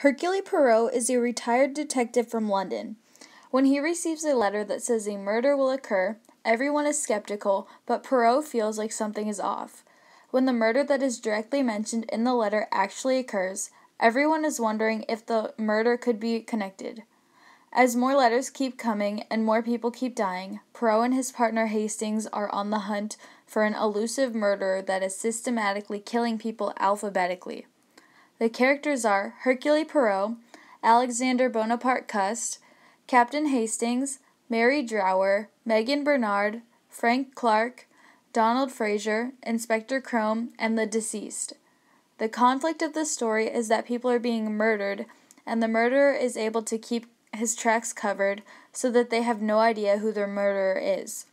Hercule Poirot is a retired detective from London. When he receives a letter that says a murder will occur, everyone is skeptical, but Poirot feels like something is off. When the murder that is directly mentioned in the letter actually occurs, everyone is wondering if the murder could be connected. As more letters keep coming and more people keep dying, Poirot and his partner Hastings are on the hunt for an elusive murderer that is systematically killing people alphabetically. The characters are Hercule Poirot, Alexander Bonaparte Cust, Captain Hastings, Mary Drower, Megan Bernard, Frank Clark, Donald Fraser, Inspector Crome, and the deceased. The conflict of the story is that people are being murdered, and the murderer is able to keep his tracks covered so that they have no idea who their murderer is.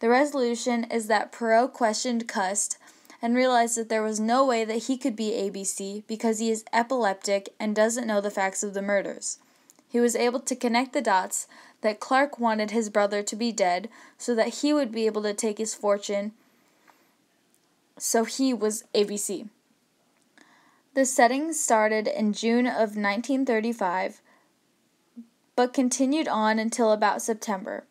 The resolution is that Poirot questioned Cust and realized that there was no way that he could be ABC because he is epileptic and doesn't know the facts of the murders. He was able to connect the dots that Clark wanted his brother to be dead so that he would be able to take his fortune. So he was ABC. The setting started in June of 1935 but continued on until about September.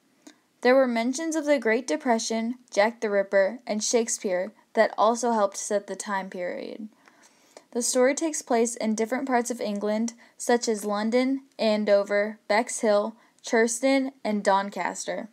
There were mentions of the Great Depression, Jack the Ripper, and Shakespeare that also helped set the time period. The story takes place in different parts of England, such as London, Andover, Bexhill, Churston, and Doncaster.